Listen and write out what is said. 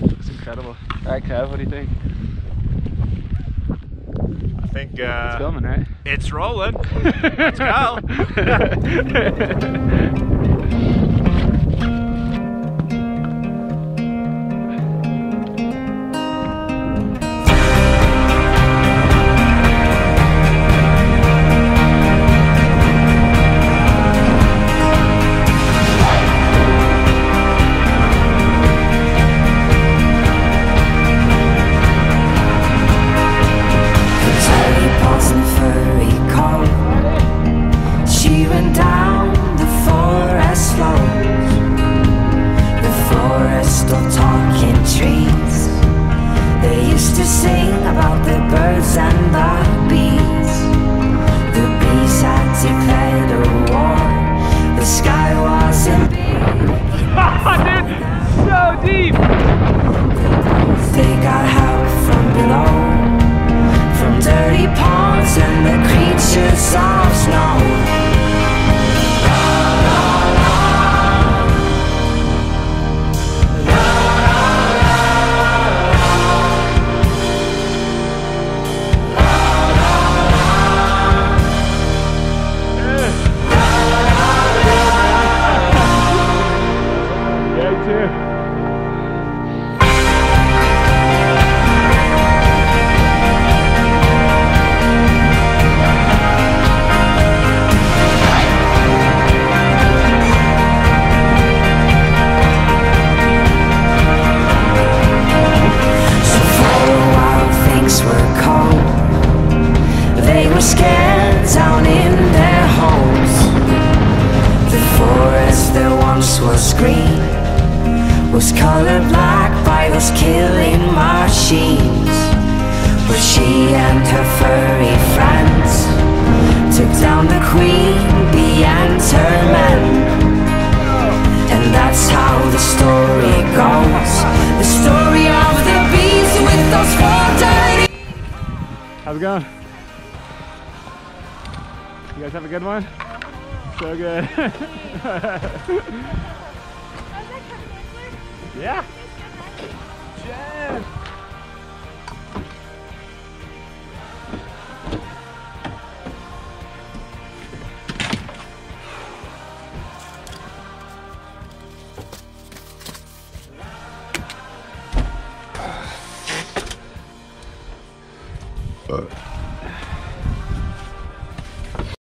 but it's incredible. All right, Kev, what do you think? I think It's uh, filming, right? it's rolling. Let's go. to sing about the birds and the bees. Things were cold. They were scared down in their homes. The forest that once was green was colored black by those killing machines. But she and her furry How's it going? You guys have a good one? So good. yeah. Fuck.